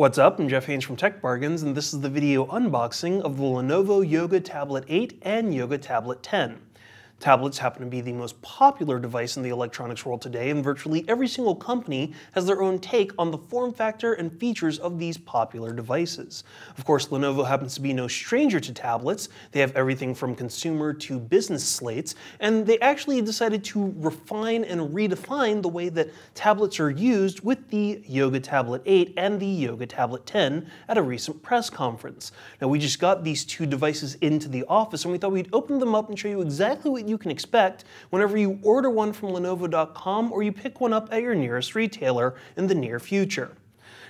What's up? I'm Jeff Haynes from Tech Bargains, and this is the video unboxing of the Lenovo Yoga Tablet 8 and Yoga Tablet 10. Tablets happen to be the most popular device in the electronics world today, and virtually every single company has their own take on the form factor and features of these popular devices. Of course, Lenovo happens to be no stranger to tablets. They have everything from consumer to business slates, and they actually decided to refine and redefine the way that tablets are used with the Yoga Tablet 8 and the Yoga Tablet 10 at a recent press conference. Now, we just got these two devices into the office, and we thought we'd open them up and show you exactly what you can expect whenever you order one from Lenovo.com or you pick one up at your nearest retailer in the near future.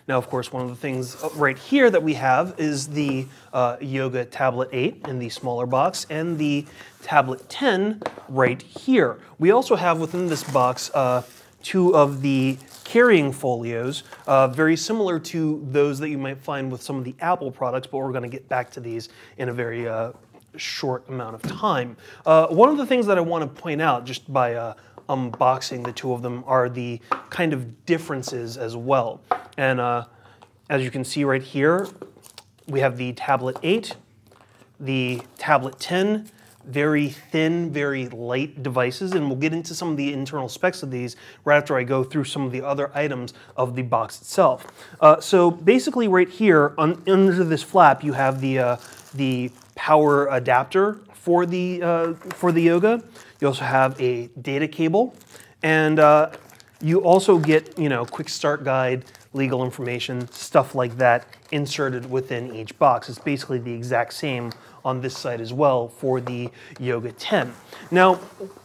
Now, of course, one of the things uh, right here that we have is the uh, Yoga Tablet 8 in the smaller box and the Tablet 10 right here. We also have within this box uh, two of the carrying folios, uh, very similar to those that you might find with some of the Apple products, but we're going to get back to these in a very uh, short amount of time. Uh, one of the things that I want to point out just by uh, unboxing the two of them are the kind of differences as well. And uh, as you can see right here, we have the Tablet 8, the Tablet 10, very thin, very light devices, and we'll get into some of the internal specs of these right after I go through some of the other items of the box itself. Uh, so basically right here, un under this flap, you have the, uh, the power adapter for the, uh, for the Yoga. You also have a data cable, and uh, you also get, you know, quick start guide, legal information, stuff like that inserted within each box. It's basically the exact same on this side as well for the Yoga 10. Now,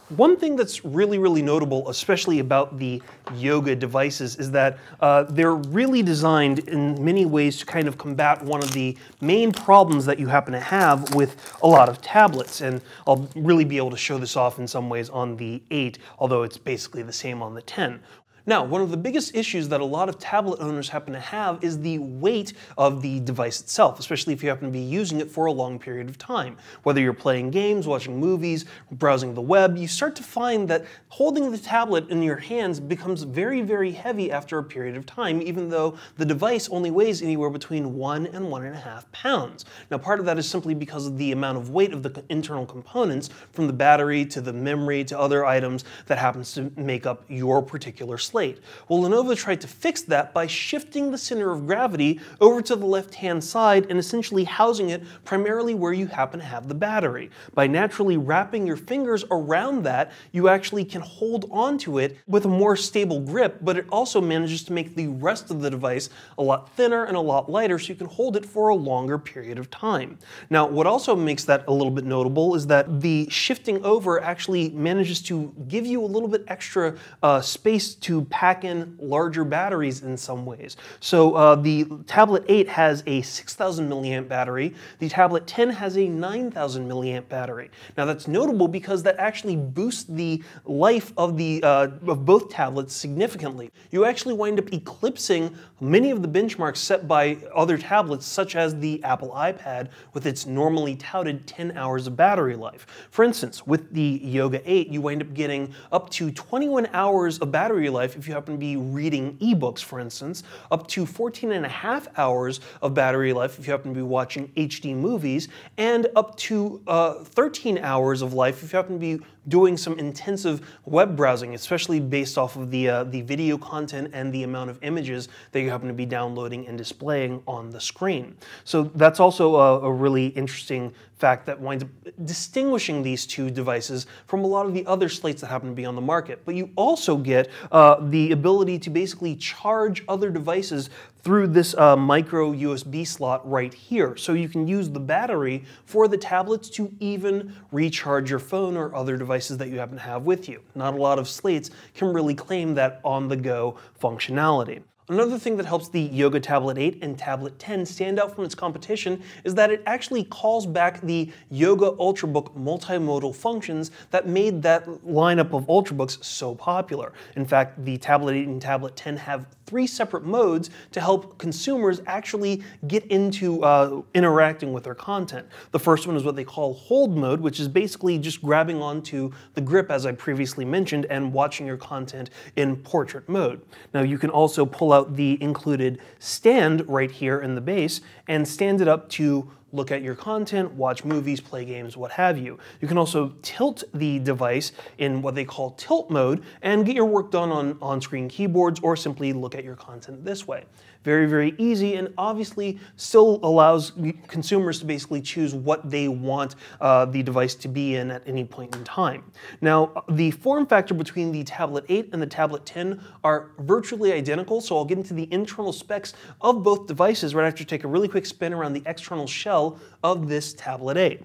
one thing that's really, really notable, especially about the yoga devices, is that uh, they're really designed in many ways to kind of combat one of the main problems that you happen to have with a lot of tablets. And I'll really be able to show this off in some ways on the 8, although it's basically the same on the 10. Now, one of the biggest issues that a lot of tablet owners happen to have is the weight of the device itself, especially if you happen to be using it for a long period of time. Whether you're playing games, watching movies, browsing the web, you start to find that holding the tablet in your hands becomes very, very heavy after a period of time, even though the device only weighs anywhere between one and one and a half pounds. Now, part of that is simply because of the amount of weight of the internal components, from the battery to the memory to other items that happens to make up your particular slate slate. Well, Lenovo tried to fix that by shifting the center of gravity over to the left-hand side and essentially housing it primarily where you happen to have the battery. By naturally wrapping your fingers around that, you actually can hold onto it with a more stable grip, but it also manages to make the rest of the device a lot thinner and a lot lighter so you can hold it for a longer period of time. Now, what also makes that a little bit notable is that the shifting over actually manages to give you a little bit extra uh, space to pack in larger batteries in some ways. So uh, the Tablet 8 has a 6,000 milliamp battery. The Tablet 10 has a 9,000 milliamp battery. Now that's notable because that actually boosts the life of the uh, of both tablets significantly. You actually wind up eclipsing many of the benchmarks set by other tablets, such as the Apple iPad with its normally touted 10 hours of battery life. For instance, with the Yoga 8, you wind up getting up to 21 hours of battery life if you happen to be reading ebooks, for instance, up to 14 and a half hours of battery life if you happen to be watching HD movies, and up to uh, 13 hours of life if you happen to be doing some intensive web browsing, especially based off of the, uh, the video content and the amount of images that you happen to be downloading and displaying on the screen. So that's also a, a really interesting fact that winds up distinguishing these two devices from a lot of the other slates that happen to be on the market. But you also get uh, the ability to basically charge other devices through this uh, micro USB slot right here. So you can use the battery for the tablets to even recharge your phone or other devices that you happen to have with you. Not a lot of slates can really claim that on-the-go functionality. Another thing that helps the Yoga Tablet 8 and Tablet 10 stand out from its competition is that it actually calls back the Yoga Ultrabook multimodal functions that made that lineup of Ultrabooks so popular. In fact, the Tablet 8 and Tablet 10 have three separate modes to help consumers actually get into uh, interacting with their content. The first one is what they call hold mode, which is basically just grabbing onto the grip, as I previously mentioned, and watching your content in portrait mode. Now, you can also pull out the included stand right here in the base and stand it up to look at your content, watch movies, play games, what have you. You can also tilt the device in what they call tilt mode and get your work done on on-screen keyboards or simply look at your content this way. Very, very easy and obviously still allows consumers to basically choose what they want uh, the device to be in at any point in time. Now, the form factor between the Tablet 8 and the Tablet 10 are virtually identical, so I'll get into the internal specs of both devices right after take a really quick spin around the external shell of this Tablet 8.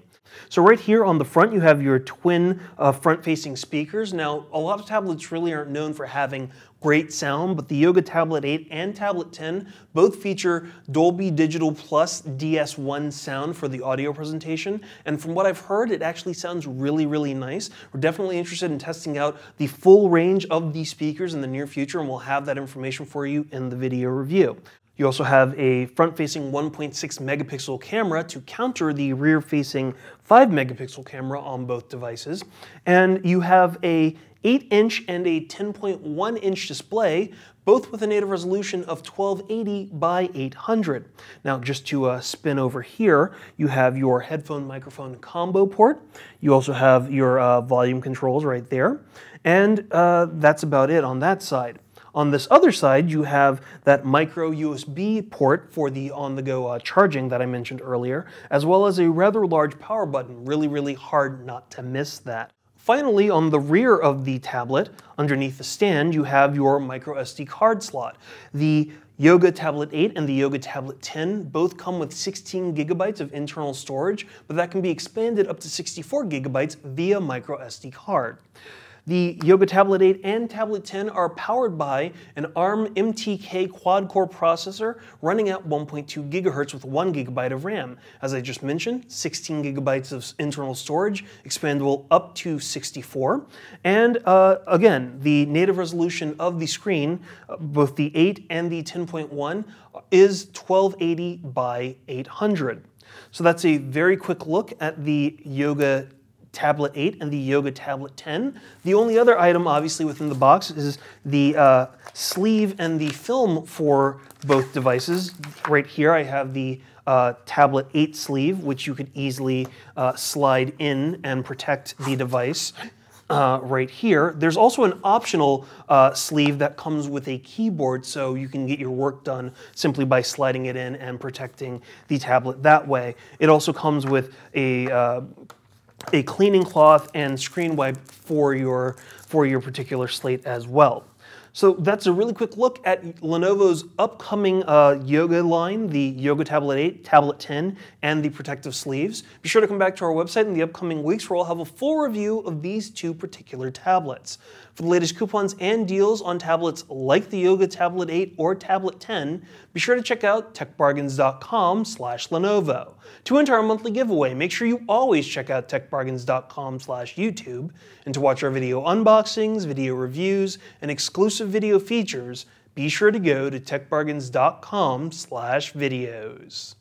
So right here on the front, you have your twin uh, front-facing speakers. Now, a lot of tablets really aren't known for having great sound, but the Yoga Tablet 8 and Tablet 10 both feature Dolby Digital Plus DS1 sound for the audio presentation. And from what I've heard, it actually sounds really, really nice. We're definitely interested in testing out the full range of these speakers in the near future, and we'll have that information for you in the video review. You also have a front-facing 1.6 megapixel camera to counter the rear-facing 5 megapixel camera on both devices. And you have a 8 inch and a 10.1 inch display, both with a native resolution of 1280 by 800. Now, just to uh, spin over here, you have your headphone microphone combo port. You also have your uh, volume controls right there. And uh, that's about it on that side. On this other side, you have that micro USB port for the on-the-go uh, charging that I mentioned earlier, as well as a rather large power button. Really, really hard not to miss that. Finally, on the rear of the tablet, underneath the stand, you have your micro SD card slot. The Yoga Tablet 8 and the Yoga Tablet 10 both come with 16 gigabytes of internal storage, but that can be expanded up to 64 gigabytes via micro SD card. The Yoga Tablet 8 and Tablet 10 are powered by an ARM MTK quad-core processor running at 1.2 gigahertz with 1 gigabyte of RAM. As I just mentioned, 16 gigabytes of internal storage, expandable up to 64. And uh, again, the native resolution of the screen, uh, both the 8 and the 10.1, is 1280 by 800. So that's a very quick look at the Yoga Tablet 8 and the Yoga Tablet 10. The only other item, obviously, within the box is the uh, sleeve and the film for both devices. Right here, I have the uh, Tablet 8 sleeve, which you could easily uh, slide in and protect the device. Uh, right here. There's also an optional uh, sleeve that comes with a keyboard so you can get your work done simply by sliding it in and protecting the tablet that way. It also comes with a uh, a cleaning cloth and screen wipe for your, for your particular slate as well. So that's a really quick look at Lenovo's upcoming uh, Yoga line, the Yoga Tablet 8, Tablet 10, and the protective sleeves. Be sure to come back to our website in the upcoming weeks where we'll have a full review of these two particular tablets. For the latest coupons and deals on tablets like the Yoga Tablet 8 or Tablet 10, be sure to check out techbargains.com slash Lenovo. To enter our monthly giveaway, make sure you always check out techbargains.com slash YouTube. And to watch our video unboxings, video reviews, and exclusive video features, be sure to go to techbargains.com slash videos.